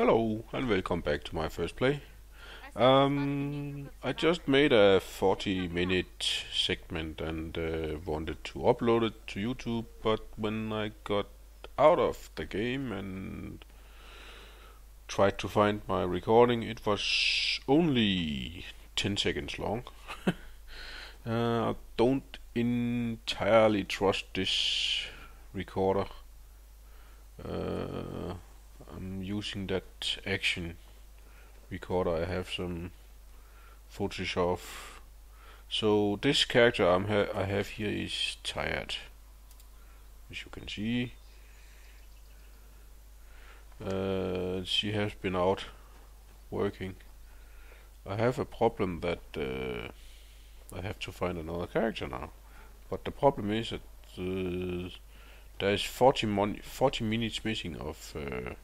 Hello and welcome back to my first play. Um, I just made a 40 minute segment and uh, wanted to upload it to YouTube, but when I got out of the game and tried to find my recording, it was only 10 seconds long. uh, I don't entirely trust this recorder. Uh, I'm using that action recorder. I have some footage of. So this character I'm ha I have here is tired, as you can see. Uh, she has been out working. I have a problem that uh, I have to find another character now. But the problem is that uh, there is 40, 40 minutes missing of uh,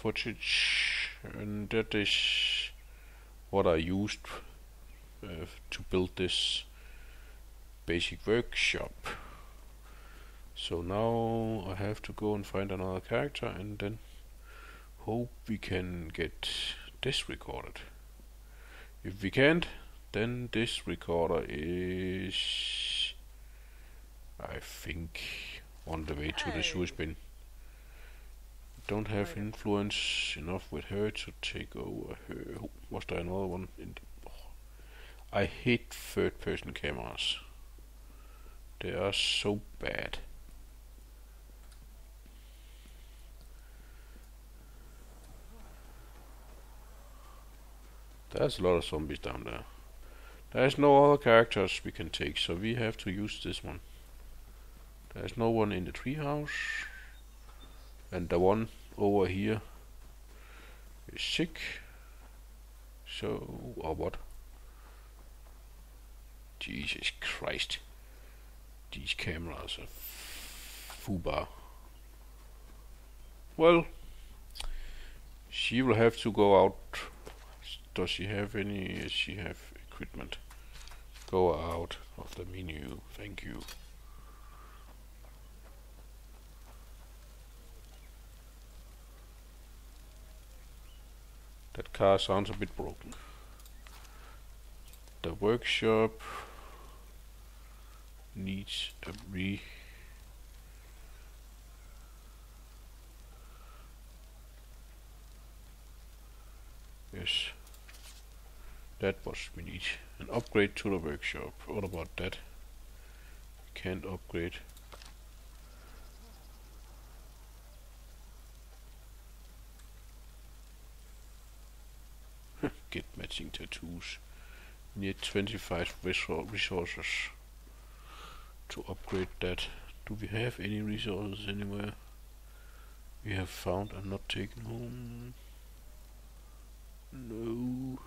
footage and that is what I used uh, to build this basic workshop. So now I have to go and find another character and then hope we can get this recorded. If we can't then this recorder is I think on the way to the sewage bin don't have influence enough with her to take over her. Was there another one? In the, oh, I hate third person cameras. They are so bad. There's a lot of zombies down there. There's no other characters we can take, so we have to use this one. There's no one in the treehouse. And the one over here is sick. So, or what? Jesus Christ. These cameras are fubar. Well, she will have to go out. Does she have any? She have equipment? Go out of the menu. Thank you. That car sounds a bit broken. The workshop needs a re Yes. That was we need. An upgrade to the workshop. What about that? Can't upgrade. Get matching tattoos. Need 25 resources to upgrade that. Do we have any resources anywhere? We have found and not taken home. No.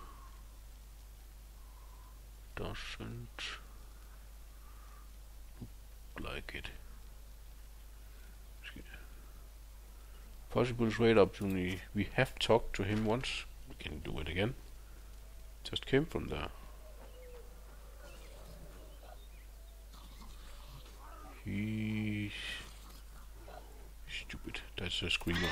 Doesn't look like it. Possible trade opportunity. We have talked to him once. We can do it again. Just came from there. He's stupid. That's a screamer.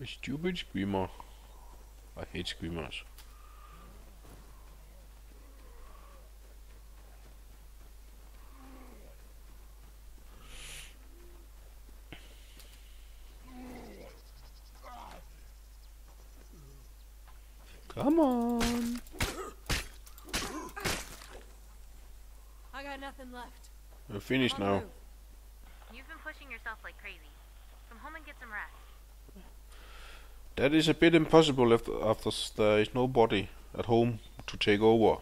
A stupid screamer. I hate screamers. Come on. I got nothing left. We're finished now. You've been pushing yourself like crazy. Come home and get some rest. That is a bit impossible if after there is nobody at home to take over.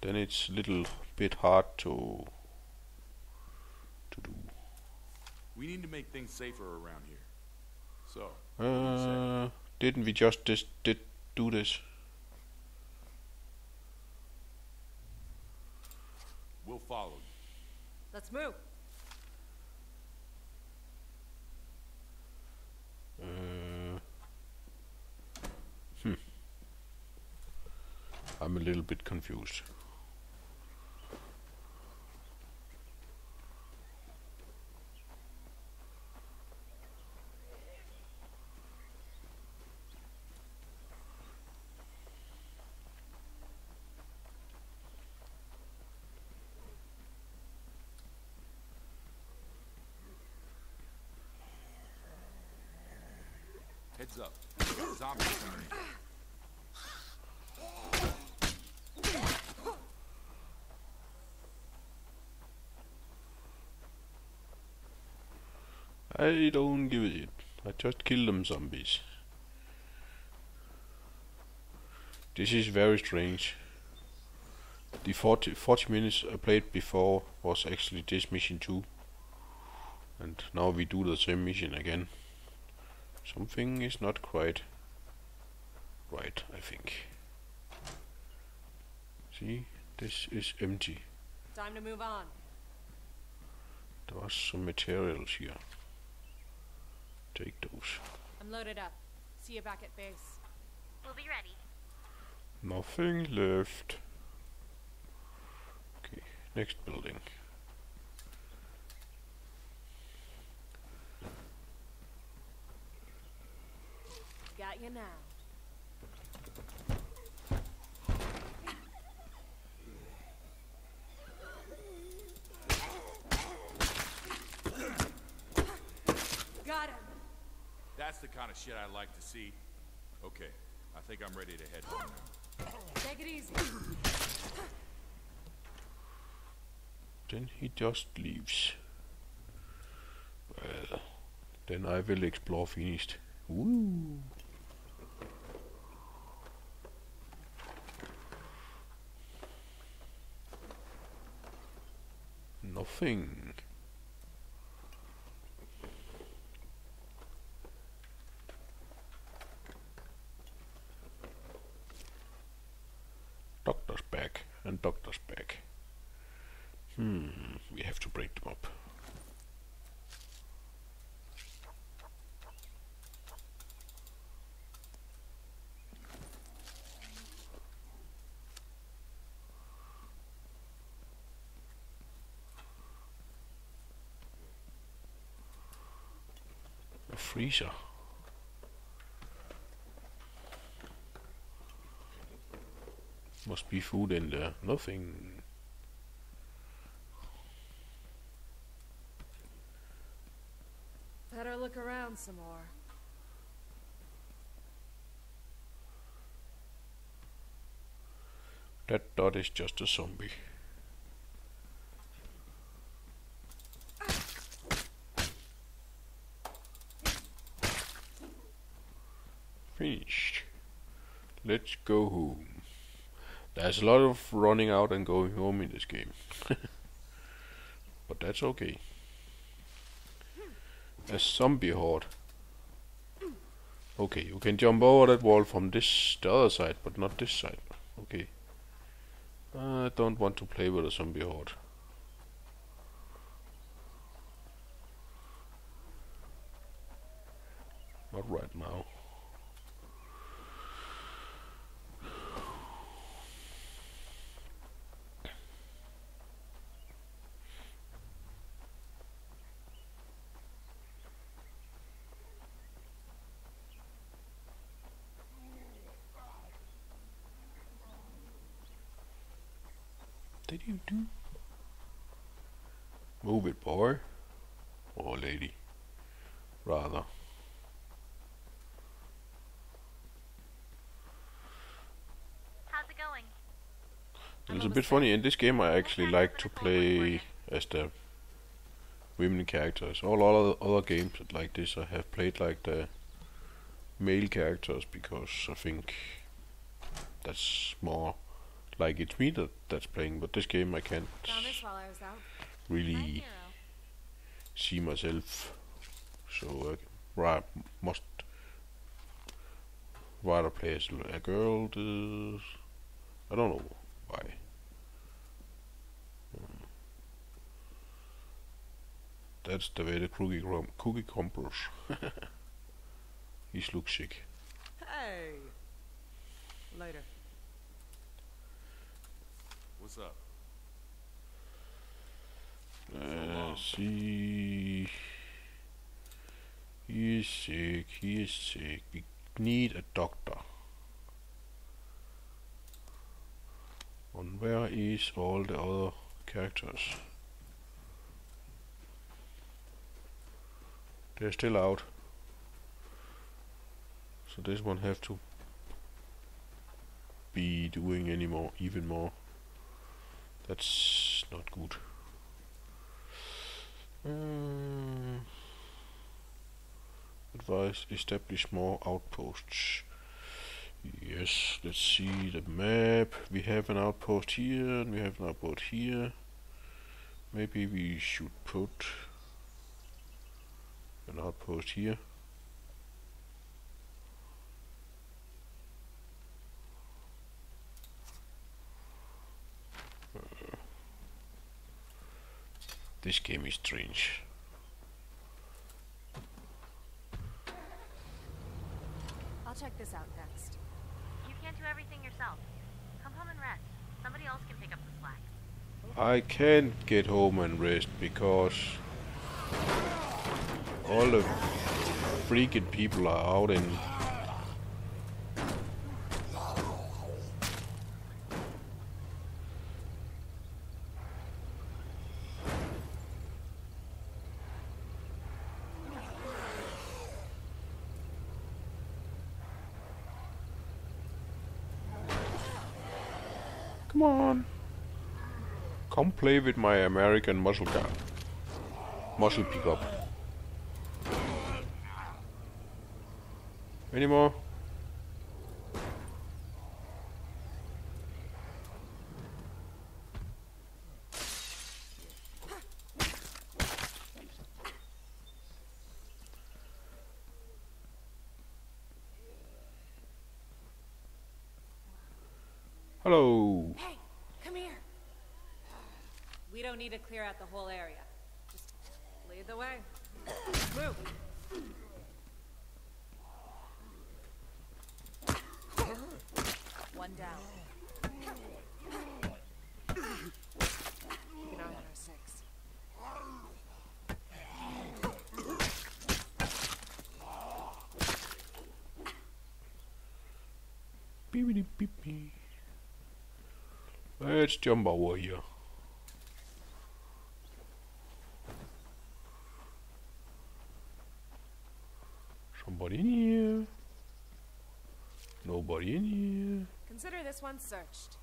Then it's a little bit hard to to do. We need to make things safer around here. So. Uh, didn't we just dis- did do this? We'll follow. Let's move. Uh, hmm. I'm a little bit confused. Heads up. Zombies coming in. I don't give a shit. I just kill them zombies. This is very strange. The 40, 40 minutes I played before was actually this mission too. And now we do the same mission again. Something is not quite right, I think. See, this is empty. Time to move on. There was some materials here. Take those. I'm loaded up. See you back at base. We'll be ready. Nothing left. Okay, next building. Got you now. Got him. That's the kind of shit I like to see. Okay, I think I'm ready to head home now. Take it easy. Then he just leaves. Well, then I will explore finished. Woo! Nothing. Doctor's back and doctor's back. Hmm, we have to break them up. A freezer. Must be food in there. Uh, nothing. Better look around some more. That dot is just a zombie. Finished. Let's go home. There's a lot of running out and going home in this game. but that's okay. A zombie horde. Okay, you can jump over that wall from this the other side, but not this side. Okay. I don't want to play with a zombie horde. Not right now. Did you do? Move it, boy. Or lady. Rather. How's it going? It's a bit funny. In this game, I actually like to play as the women characters. All other other games like this, I have played like the male characters because I think that's more like it's me that that's playing. But this game, I can't Found this while I was out. My really see myself. So I ra- must rather play as a girl. This, I don't know why. Hmm. That's the way the cookie, crum- cookie crumbles. He looks sick. Hey. Later. What's up? Uh, see. He is sick, he is sick. We need a doctor. And where is all the other characters? They're still out. So this one have to be doing any more, even more. That's not good. Mm. Advise establish more outposts. Yes, let's see the map. We have an outpost here and we have an outpost here. Maybe we should put an outpost here. This game is strange. I'll check this out next. You can't do everything yourself. Come home and rest. Somebody else can pick up the slack. I can't get home and rest because all the freaking people are out in Come on. Come play with my American muscle car. Muscle pickup. Any more? Hello. Hey, come here. We don't need to clear out the whole area. Just lead the way. Move. One down. Beep beep. Let's jump over here. Somebody in here. Nobody in here. Consider this one searched.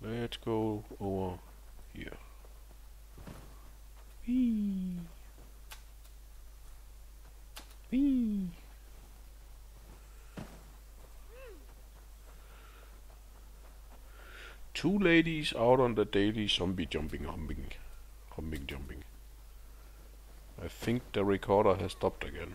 Let's go over here. Whee. Whee. Two ladies out on the daily zombie jumping, humping, humping, jumping. I think the recorder has stopped again.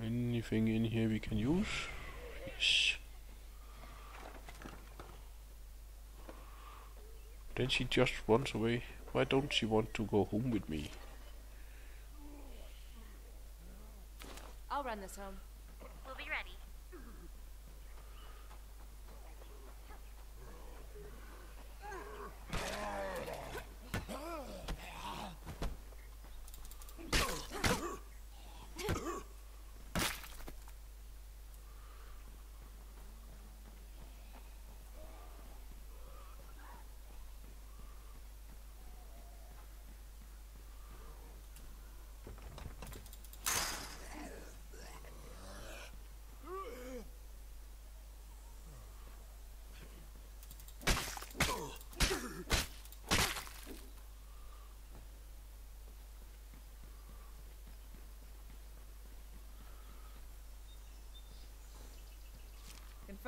Anything in here we can use? Yes. Then she just runs away. Why don't she want to go home with me? I'll run this home.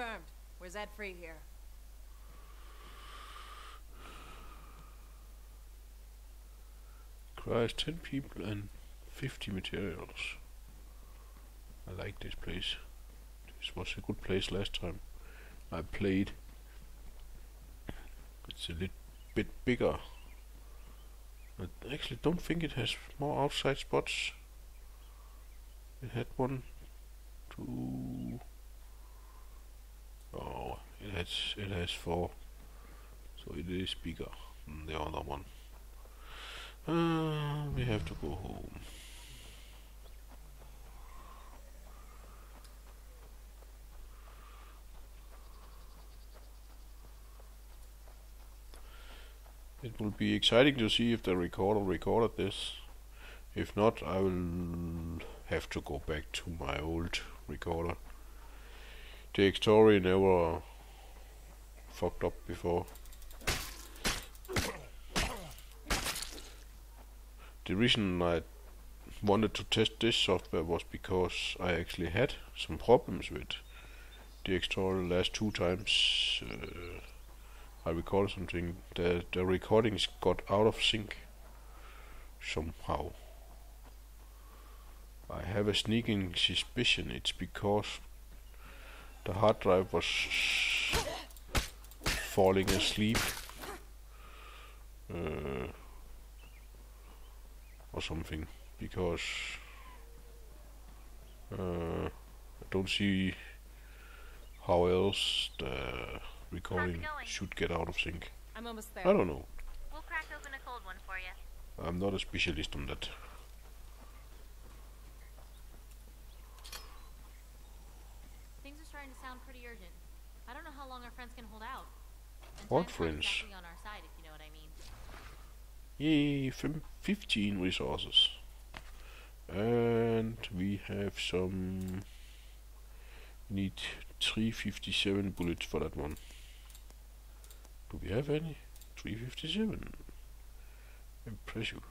Confirmed. We're Zed free here. Requires 10 people and 50 materials. I like this place. This was a good place last time I played. It's a lit bit bigger. I actually don't think it has more outside spots. It had one, two. Oh, it has it has four, so it is bigger than the other one. Uh, we have to go home. It will be exciting to see if the recorder recorded this. If not, I will have to go back to my old recorder. The story never fucked up before. The reason I wanted to test this software was because I actually had some problems with the Explorer last two times. Uh, I recorded something, the, the recordings got out of sync somehow. I have a sneaking suspicion it's because the hard drive was falling asleep uh, or something because uh, I don't see how else the recording should get out of sync. I'm almost there. I don't know. We'll crack open a cold one for you. I'm not a specialist on that. Things are starting to sound pretty urgent. I don't know how long our friends can hold out. What friends? exactly side, you know I mean. Yay, 15 resources. And we have some. Need 357 bullets for that one. Do we have any? 357. Impressive.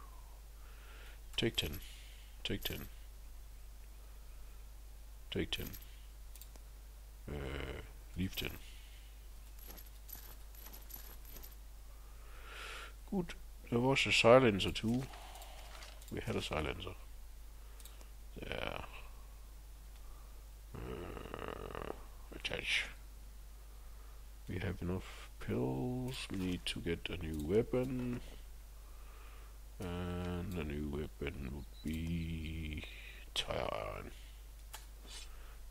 Take 10. Take 10. Take 10. Uh, leave 10. Good. There was a silencer too. We had a silencer. There. Uh, attach. We have enough pills. We need to get a new weapon. And a new weapon would be tire iron.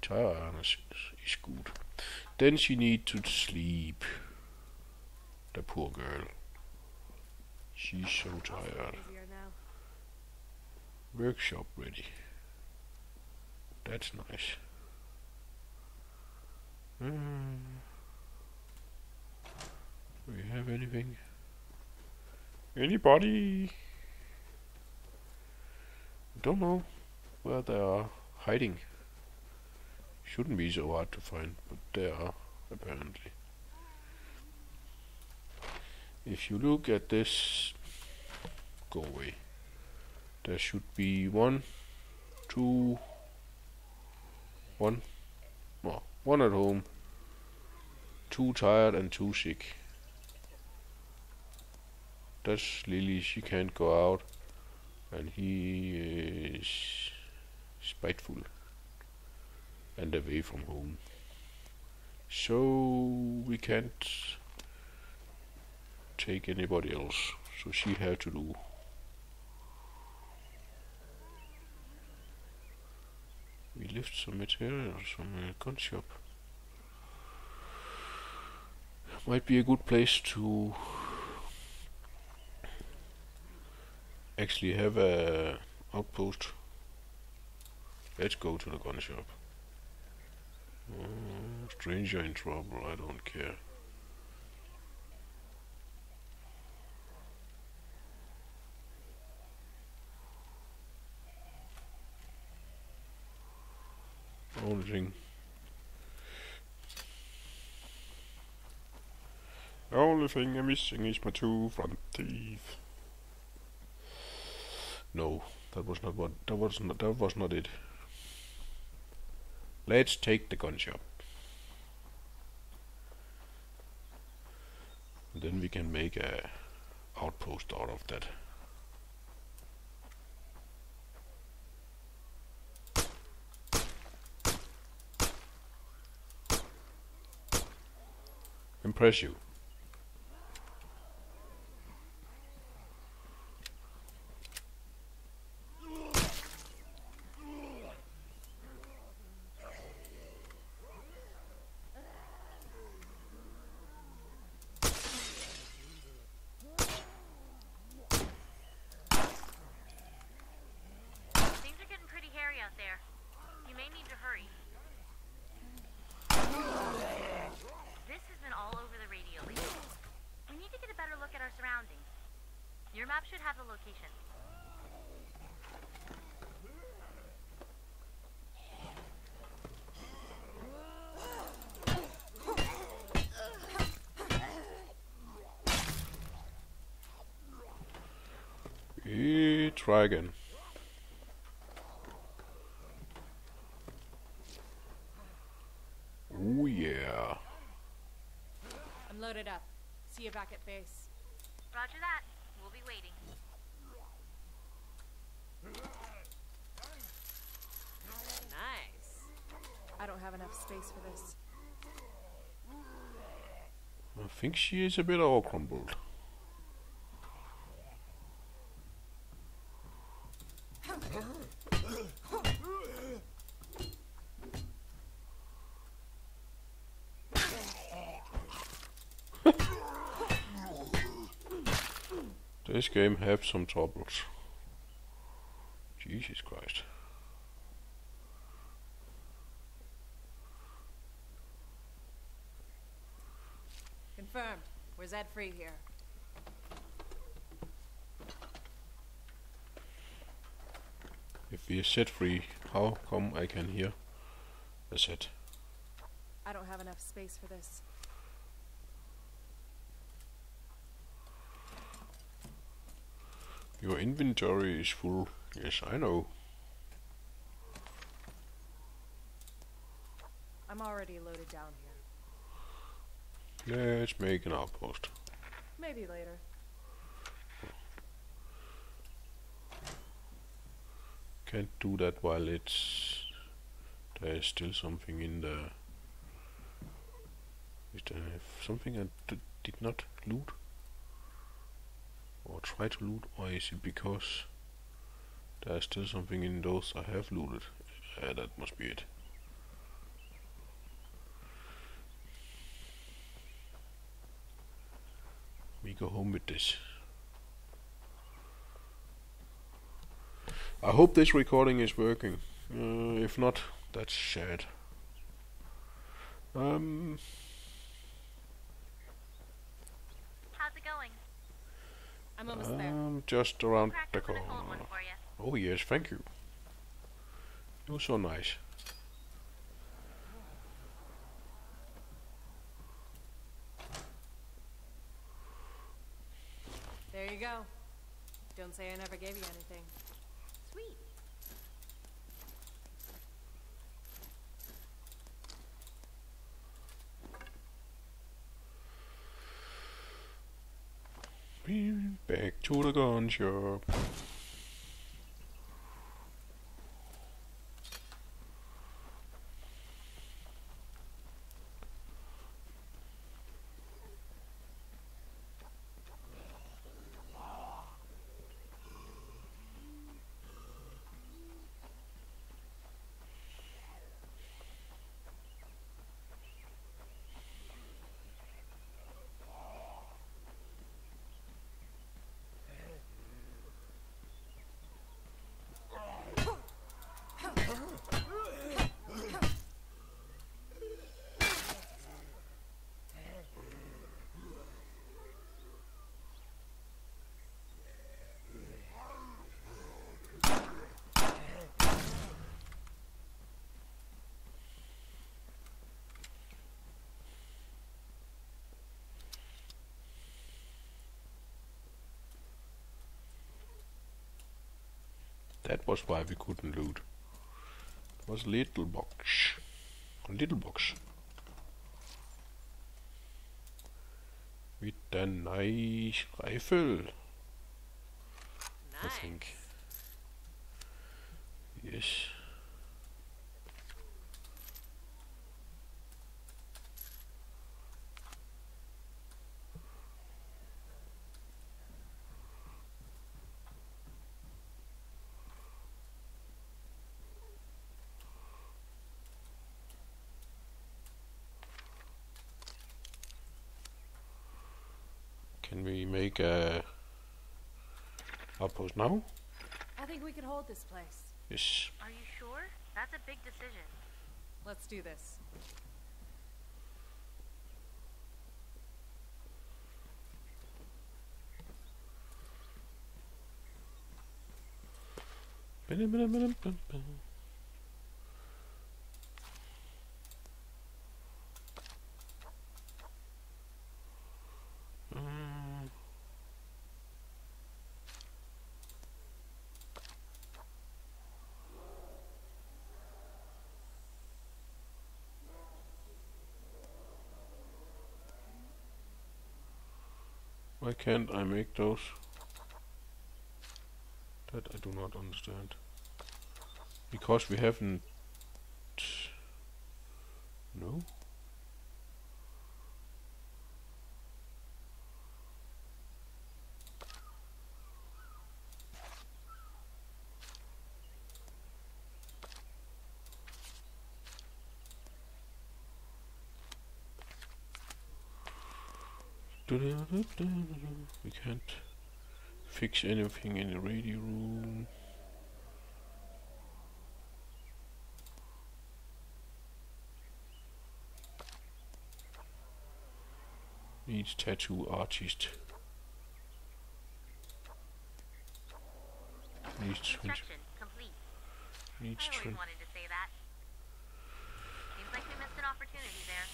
Tire iron is, is good. Then she need to sleep. The poor girl. She's so tired. Workshop ready. That's nice. Hmm. Do we have anything? Anybody? Don't know where they are hiding. Shouldn't be so hard to find, but they are apparently. If you look at this, go away. There should be one, two, one, well, one at home, two tired and two sick. That's Lily, she can't go out, and he is spiteful and away from home. So we can't take anybody else, so she had to do We lift some materials from a gun shop. Might be a good place to actually have a outpost. Let's go to the gun shop. Oh, stranger in trouble, I don't care. The only thing I'm missing is my two front teeth. No, that was not what. That was not. That was not it. Let's take the gun shop. Then we can make a outpost out of that. Impress you. Try again. Oh yeah. I'm loaded up. See you back at base. Roger that. We'll be waiting. Nice. I don't have enough space for this. I think she is a bit overcrumbled. This game have some troubles. Jesus Christ. Confirmed. We're Zed free here. If we are set free, how come I can hear a set? I don't have enough space for this. Your inventory is full. Yes, I know. I'm already loaded down here. Let's make an outpost. Maybe later. Can't do that while it's there is still something in the. Is there something I d- did not loot? Try to loot? Or is it because there's still something in those I have looted? Uh, that must be it. We go home with this. I hope this recording is working. Uh, if not, that's sad. Um, How's it going? I'm almost there. um, just around the corner. a cold one for you. Oh yes, thank you. You're so nice. There you go. Don't say I never gave you anything. Sweet. Back to the gun shop. That was why we couldn't loot. It was little box. Little box. With a nice rifle, I think. Yes. No? I think we could hold this place. Yes. Are you sure? That's a big decision. Let's do this. Why can't I make those? That I do not understand. Because we haven't... No? We can't fix anything in the radio room. Needs tattoo artist. Needs 20. Construction complete. Needs I always 20. wanted to say that. Seems like we missed an opportunity there.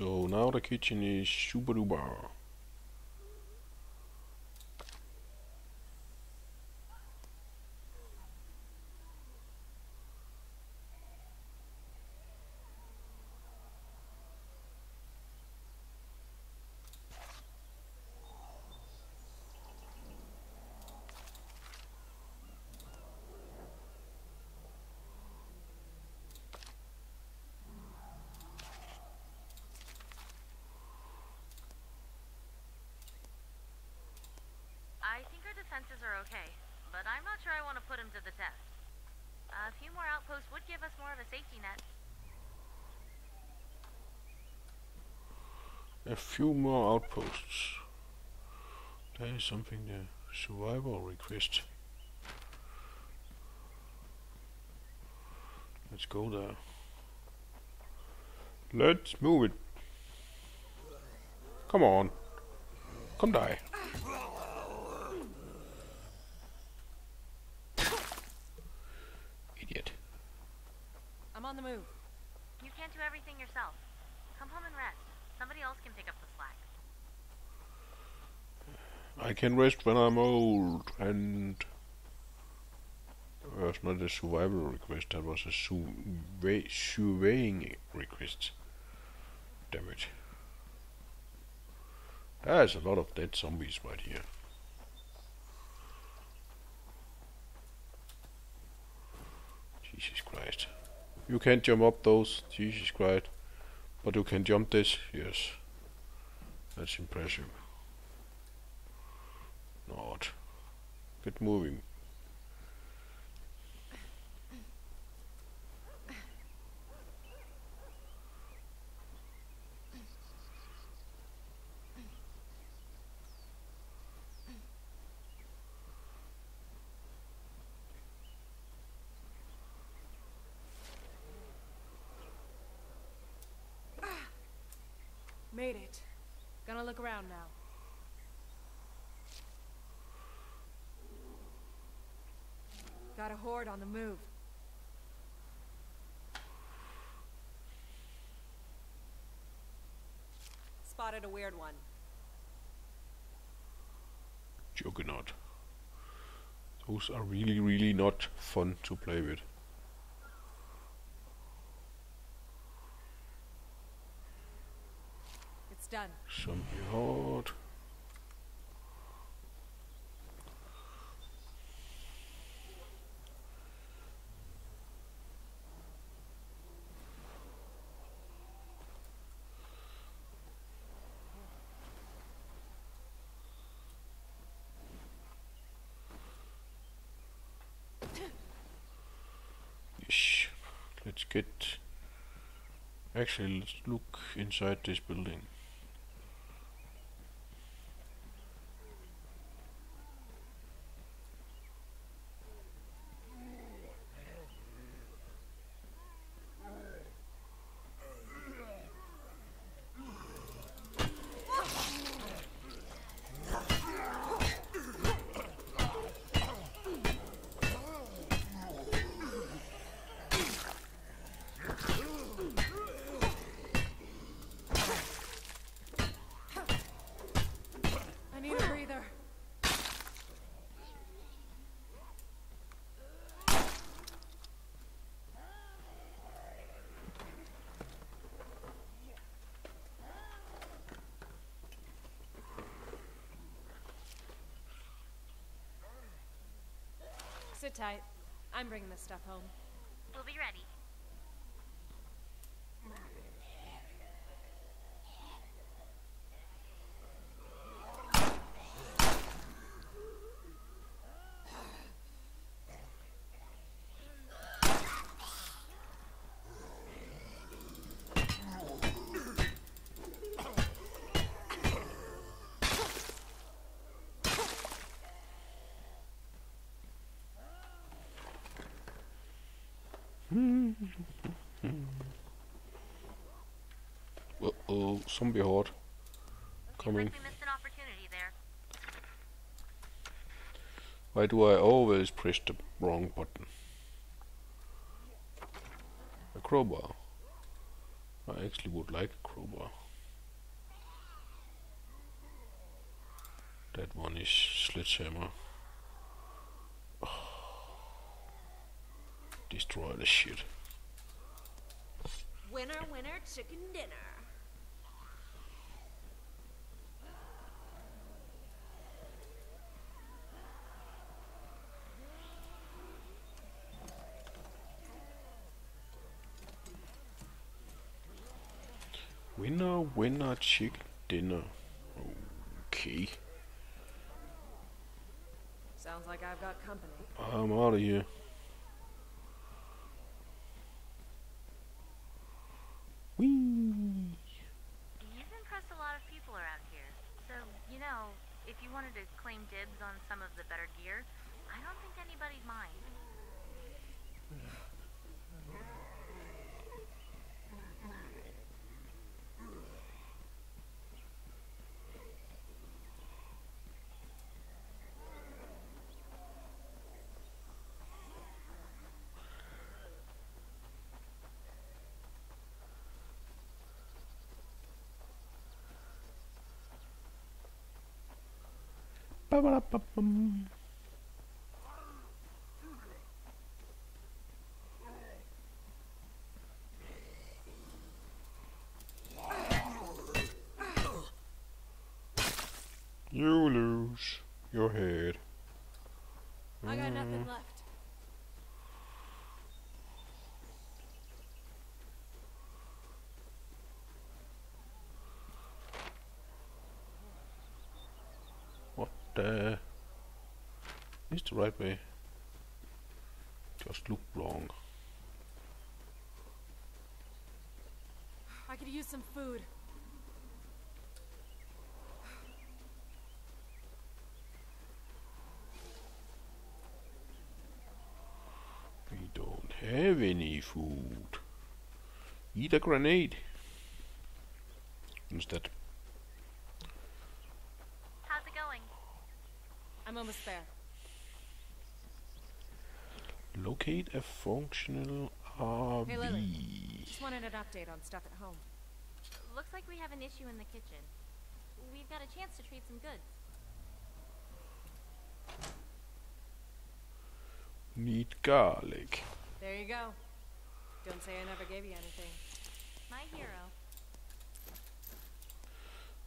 So now the kitchen is super duper. I think our defenses are okay, but I'm not sure I want to put them to the test. A few more outposts would give us more of a safety net. A few more outposts. There is something there. Survival request. Let's go there. Let's move it. Come on. Come die. Idiot. I'm on the move. You can't do everything yourself. Come home and rest. Somebody else can pick up the slack. I can rest when I'm old and it was not a survival request, that was a survey surveying request. Damn it. There's a lot of dead zombies right here. Jesus Christ. You can't jump up those, Jesus Christ. But you can jump this, yes. That's impressive. Not. Get moving. Made it. Gonna look around now. Got a horde on the move. Spotted a weird one. Juggernaut. Those are really, really not fun to play with. It's done. Zombie horde. Yes. Let's get. Actually, let's look inside this building. Sit tight. I'm bringing this stuff home. We'll be ready. Zombie horde. Coming. like we missed an opportunity there. Why do I always press the wrong button? A crowbar. I actually would like a crowbar. That one is sledgehammer. Destroy the shit. Winner, winner, chicken dinner. Winner, winner, chicken dinner. Okay, Sounds like I've got company. I'm out of here. Whee! You've impressed a lot of people around here. So, you know, if you wanted to claim dibs on some of the better gear, I don't think anybody'd mind. Ba-ba-da-ba-bum. You lose your head. I got nothing left. What the? Is the right way? Just look wrong. I could use some food. We don't have any food. Eat a grenade. Instead. How's it going? I'm almost there. Locate a functional RV. Hey, Lily. Just wanted an update on stuff at home. Looks like we have an issue in the kitchen. We've got a chance to trade some goods. Need garlic. There you go. Don't say I never gave you anything. My hero.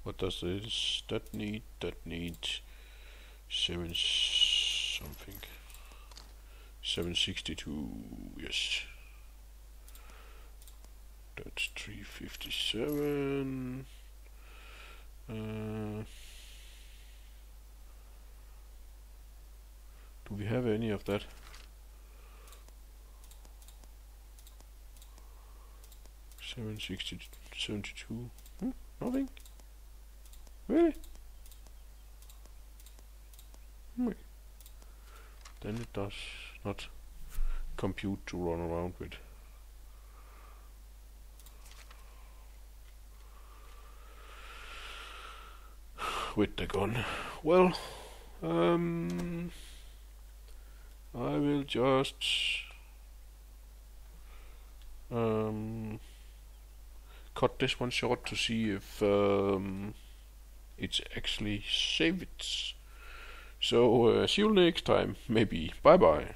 What does this? That need? That needs seven something. Seven sixty two. Yes. That's three fifty seven. Uh, do we have any of that? Seven sixty seventy two. Hmm? Nothing. Really? Then it does not compute to run around with. With the gun. Well, um, I will just um, cut this one short to see if um, it's actually saved. So, uh, see you next time, maybe. Bye bye.